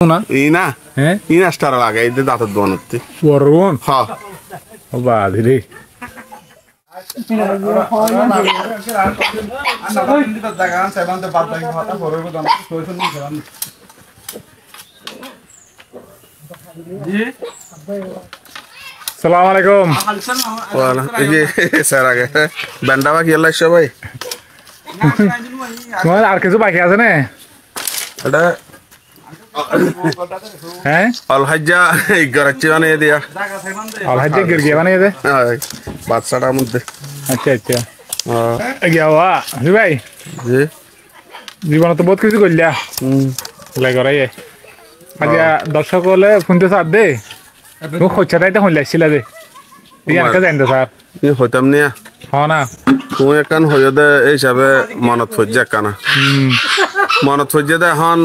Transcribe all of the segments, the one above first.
না Ina. হ্যাঁ Ina stara laga ide datat donutti. ওরবন Ha. ও বাদি রে সালাম আলাইকুম ge. Banda ba kiyalla সবাই তোমার আর কিছু বাকি আছে না এটা হ্যাঁ? অলহাজ্জা ইগরাচ্ছি মানে দিয়া। আলহাজ গিরগিয়া বানিয়ে দে। বাচ্চাটার মধ্যে। আচ্ছা আচ্ছা। হ্যাঁ, গিয়া ওয়া জি ভাই। জি। জীবনে তো বহুত কিছু করলিয়া হুম। করাই আজ দর্শক হলে শুনতে স্যার দে। তুমি খোঁচাটাই তো শুনলে আসছিল দে। আছে জানতো স্যার। ই হইতাম নিয়া। না। তুমি একান হইয়া দে এই হিসাবে মনত ফজ্জা হুম। মনত ফজ্জা দে এখন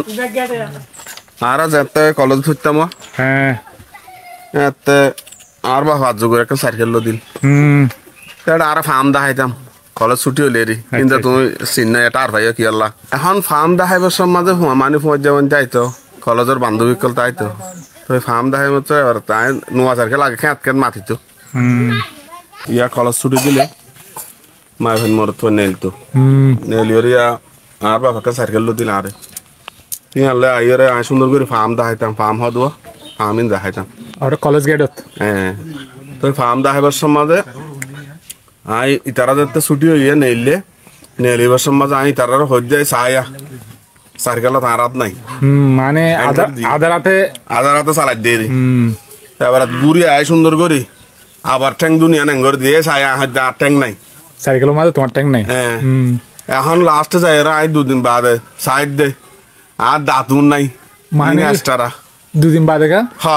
আর যেতে কলেজ ফুটতাম হ্যাঁ। এতে আর বা হাত জোগাড় একটা সাইকেল দিল। হুম। এটা আর ফার্ম দেখাইতাম। কলেজ ছুটি হলে রে কিন্তু তুমি চিন্না এটা আর ভাইয়া কি আল্লাহ। এখন ফার্ম দেখাইবার সমাজে মানি ফুমার যেমন যাইতো। কলেজের বান্ধবী কল তাইতো। তো ফার্ম দেখাই মতো এবার তাই নোয়া সাইকেল আগে খেত খেত মাতিতো ইয়া কলেজ ছুটি দিলে মায় ভাই মরত তো। নেলতো নেলিওর ইয়া আর বাবাকে সাইকেল দিল আরে। ইয়ালে আইয়ারে আই সুন্দর করে ফার্ম দেখাইতাম ফার্ম হওয়া দেওয়া ফার্মিং দেখাইতাম। আর কলেজ গেটত হ্যাঁ তো ফার্ম দেখাইবার সমাজে আই ইতারা যাতে ছুটি হইয়া নেইলে নেলিবার সমাজে আই ইতারার হজ্জে সায়া। সাইকেল তারাত নাই। মানে আধা জি। আধা রাতে চালাই দিয়ে দি। হুম। এবার ঘুরি আয় সুন্দর করি আবার ঠ্যাং দুনিয়া নেং করে দিয়ে সায়া আর ঠ্যাং নাই। সাইকেলের মাঝে তোমার ট্যাঙ্ক নাই? হ্যাঁ। এখন লাস্টে যাই আই দুদিন বাদে সাইড দে আর দাঁতুন নাই। মানে- মানে দুদিন বাদে কা হ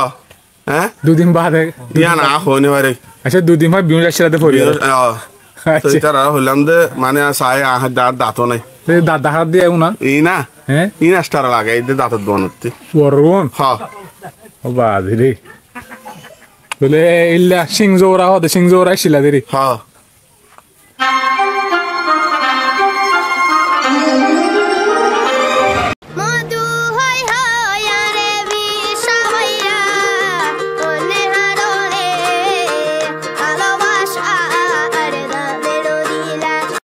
হ্যাঁ? দুদিন বাদে। ইয়া না হইনি পারে আচ্ছা দুদিন হয় বিমুর রাশিয়াতে পড়ি। আচ্ছা। তারা হইলাম দে মানে সাই আহ দাঁত নাই। দাদা হাত দিয়ে না? ই না? হ্যাঁ লাগে এই দাঁতত বনতি ওরবন হ। ও বাদি রে। বলে ইল্লা সিং জোরা হতে সিং জোরা ছিল দেরি হ।